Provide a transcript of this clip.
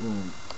Mm.